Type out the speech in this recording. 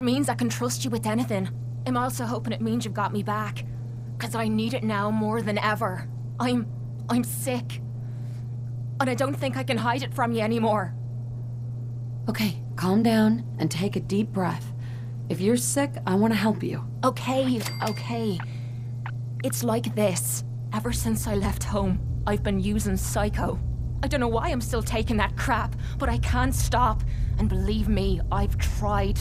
It means I can trust you with anything. I'm also hoping it means you've got me back. Cause I need it now more than ever. I'm. I'm sick. And I don't think I can hide it from you anymore. Okay, calm down and take a deep breath. If you're sick, I want to help you. Okay, okay. It's like this. Ever since I left home, I've been using Psycho. I don't know why I'm still taking that crap, but I can't stop. And believe me, I've tried.